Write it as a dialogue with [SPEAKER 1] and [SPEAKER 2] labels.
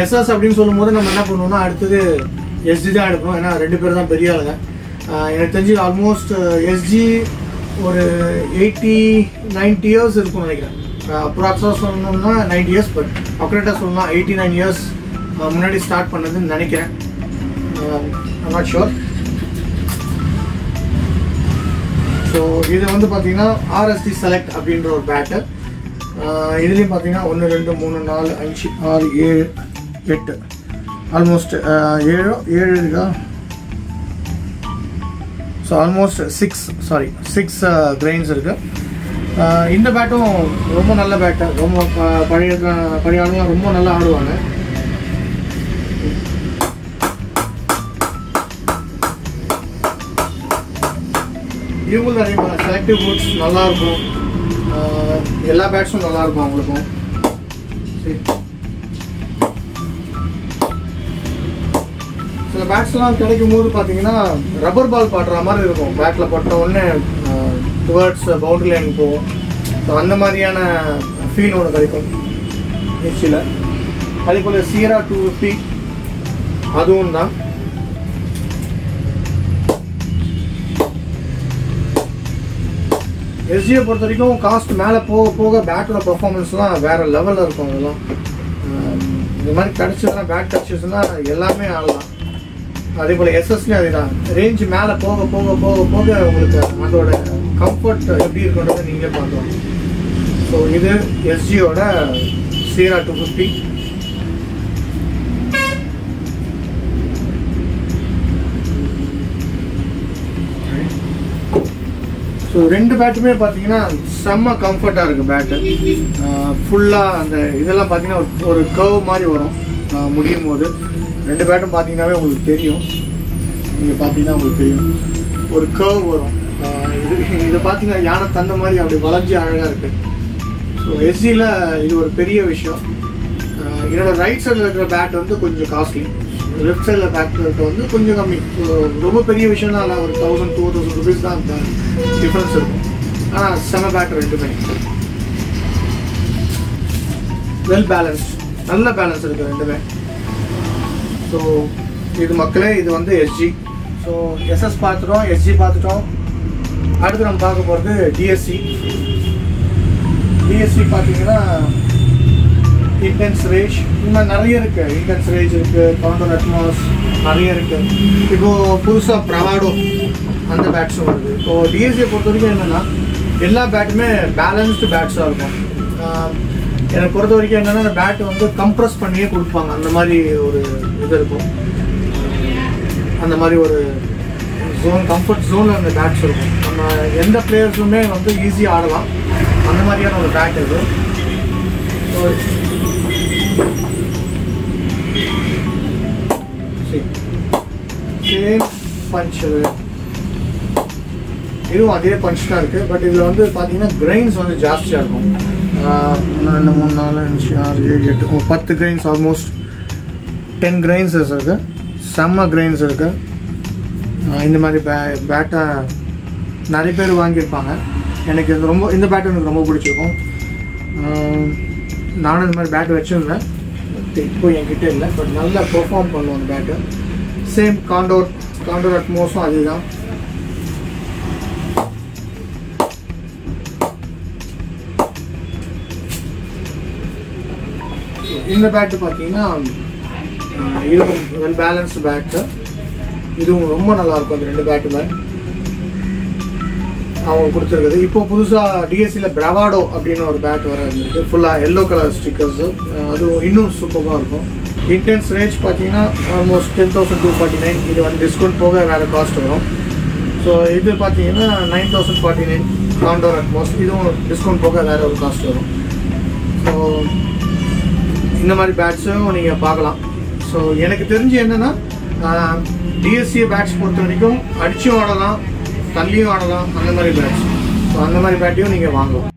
[SPEAKER 1] SS அப்படின்னு சொல்லும்போது நம்ம என்ன பண்ணுவோம்னா அடுத்தது எஸ்ஜி தான் எடுக்கணும் ஏன்னா ரெண்டு பேர் தான் பெரிய ஆளுங்க. எனக்கு தெரிஞ்சு ஆல்மோஸ்ட் எஸ்ஜி ஒரு எயிட்டி நைன்டி இயர்ஸ் இருக்கும்னு நினைக்கிறேன். அப்ராக்ஸாக சொல்லணும்னா நைன்டி இயர்ஸ் பட் அப்ரேட்டாக சொல்லணும்னா எயிட்டி நைன் இயர்ஸ் முன்னாடி ஸ்டார்ட் பண்ணதுன்னு நினைக்கிறேன். நாட் ஷுர் ஸோ இது வந்து பார்த்தீங்கன்னா ஆர்எஸ்டி செலக்ட் அப்படின்ற ஒரு பேட்டு இதுலேயும் பார்த்தீங்கன்னா ஒன்று ரெண்டு மூணு நாலு அஞ்சு ஆறு ஏழு எட்டு. ஆல்மோஸ்ட் ஏழு ஏழு இருக்கா? So almost six sorry six grains இருக்குது இந்த பேட்டும் ரொம்ப நல்ல பேட்டு ரொம்ப uh, பழைய uh, பழைய ஆளுங்க ரொம்ப நல்லா ஆடுவாங்க. இவங்களும் நிறைய செலக்டிவ் ஃபுட்ஸ் நல்லாயிருக்கும் uh, எல்லா பேட்ஸும் நல்லாயிருக்கும் அவங்களுக்கும். சரி. பேட்ஸ்லாம் கிடைக்கும் போது பார்த்தீங்கன்னா ரப்பர் பால் பாடுற மாதிரி இருக்கும். பேட்டில் பட்ட உடனே டுவர்ட்ஸ் பவுண்டரி லைன் போகும் ஸோ அந்த மாதிரியான ஃபீல் ஒன்று கிடைக்கும். நிச்சில் அதே போல் சீரா டூ ஃபிஃப்டி அதுவும் தான். எஸ்ஜியை பொறுத்த வரைக்கும் காஸ்ட் மேலே போக போக பேட்டோட பெர்ஃபார்மன்ஸ்லாம் வேற லெவலில் இருக்கும் அதெல்லாம். இந்த மாதிரி கிடச்சதுன்னா பேட் கிடச்சிச்சுன்னா எல்லாமே ஆடலாம். அதே போல் எஸ்எஸ்லேயும் அதே தான் ரேஞ்ச் மேலே போக போக போக போக உங்களுக்கு அதோட கம்ஃபர்ட் எப்படி இருக்குன்றதை நீங்களே பார்க்கலாம். ஸோ இது எஸ்ஜியோட சீரா டூ ஃபிஃப்டி ஸோ ரெண்டு பேட்டுமே பார்த்தீங்கன்னா செம்ம கம்ஃபர்ட்டாக இருக்குது பேட்டு ஃபுல்லாக அந்த இதெல்லாம் பார்த்தீங்கன்னா ஒரு- கர்வ் மாதிரி வரும். முடியும் போது ரெண்டு பேட்டும் பார்த்தீங்கன்னாவே உங்களுக்கு தெரியும். நீங்கள் பார்த்தீங்கன்னா உங்களுக்கு தெரியும். ஒரு கர்வ் வரும். இது இதை பார்த்தீங்கன்னா யானை தந்த மாதிரி அப்படி வளர்ச்சி அழகாக இருக்குது ஸோ எஸ்சியில் இது ஒரு பெரிய விஷயம். என்னோடய ரைட் சைடில் இருக்கிற பேட் வந்து கொஞ்சம் காஸ்ட்லி லெஃப்ட் சைடில் பேட் இருக்கிற வந்து கொஞ்சம் கம்மி. ரொம்ப பெரிய விஷயம்லாம் இல்லை ஒரு தௌசண்ட் டூ தௌசண்ட் ருபீஸ் தான் அந்த டிஃப்ரென்ஸ் இருக்கும். ஆனால் செம பேட் ரெண்டுமே. வெல் பேலன்ஸ் நல்ல பேலன்ஸ் இருக்குது ரெண்டுமே. ஸோ இது மக்களே இது வந்து எஸ்ஜி ஸோ எஸ்எஸ் பார்த்துட்டோம் எஸ்ஜி பார்த்துட்டோம். அடுத்து நம்ம பார்க்க போகிறது டிஎஸ்சி டிஎஸ்சி பார்த்தீங்கன்னா இன்டென்ஸ் ரேஜ் இன்னும் நிறைய இருக்குது இன்டென்ஸ் ரேஜ் இருக்குது கவுண்டர் அட்மாஸ் நிறைய இருக்குது இப்போது புதுசாக ப்ரவாடோ அந்த பேட்ஸும் வருது. இப்போது டிஎஸ்சியை பொறுத்த வரைக்கும் என்னென்னா எல்லா பேட்டுமே பேலன்ஸ்டு பேட்ஸாக இருக்கும். எனக்கு பொறுத்த வரைக்கும் என்னன்னா அந்த பேட் வந்து கம்ப்ரஸ் பண்ணியே கொடுப்பாங்க. அந்த மாதிரி ஒரு இது இருக்கும். அந்த மாதிரி ஒரு ஜோன் கம்ஃபர்ட் ஜோனில் அந்த பேட்ஸ் இருக்கும். நம்ம எந்த பிளேயர்ஸுமே வந்து ஈஸியாக ஆடலாம். அந்த மாதிரியான ஒரு பேட் இது. சேம் பஞ்ச் இதுவும் அதே பஞ்ச் தான் இருக்குது பட் இதில் வந்து பார்த்தீங்கன்னா கிரைன்ஸ் வந்து ஜாஸ்தியாக இருக்கும். ரெண்டு மூணு நாலு அஞ்சு ஆறு ஏழு எட்டு ஒரு பத்து கிரைன்ஸ் ஆல்மோஸ்ட் டென் கிரைன்ஸ் இருக்குது செம்ம கிரைன்ஸ் இருக்குது இந்த மாதிரி பே பேட்டை நிறைய பேர் வாங்கியிருப்பாங்க. எனக்கு இது ரொம்ப இந்த பேட் எனக்கு ரொம்ப பிடிச்சிருக்கும். நானும் இந்த மாதிரி பேட் வச்சுருந்தேன். இப்போ என்கிட்ட இல்லை பட் நல்லா பெர்ஃபார்ம் பண்ணுவோம் அந்த பேட்டு சேம் காண்டோர் காண்டோர் அட்மோஸும் அதே இந்த பேட்டு பார்த்தீங்கன்னா இது வெல் பேலன்ஸ்டு பேட்டு இதுவும் ரொம்ப நல்லாயிருக்கும் அந்த ரெண்டு பேட்டுமே அவங்க கொடுத்துருக்குது இப்போ புதுசாக டிஎஸ்சியில் பிரவாடோ அப்படின்னு ஒரு பேட் வர இருந்திருக்கு ஃபுல்லாக எல்லோ கலர் ஸ்டிக்கர்ஸு அதுவும் இன்னும் சூப்பராக இருக்கும். இன்டென்ஸ் ரேஞ்ச் பார்த்தீங்கன்னா almost ten thousand two forty nine இது வந்து டிஸ்கவுண்ட் போக வேறு காஸ்ட் வரும். ஸோ இது பார்த்தீங்கன்னா nine thousand forty nine counter atmos இதுவும் டிஸ்கவுண்ட் போக வேறு ஒரு காஸ்ட் வரும். ஸோ இந்த மாதிரி பேட்ஸும் நீங்கள் பார்க்கலாம். ஸோ எனக்கு தெரிஞ்சு என்னென்னா டிஎஸ்சி பேட்ஸ் பொறுத்த வரைக்கும் அடிச்சும் ஆடலாம் தள்ளியும் ஆடலாம் அந்த மாதிரி பேட்ஸ் ஸோ அந்த மாதிரி பேட்டையும் நீங்கள் வாங்கலாம்.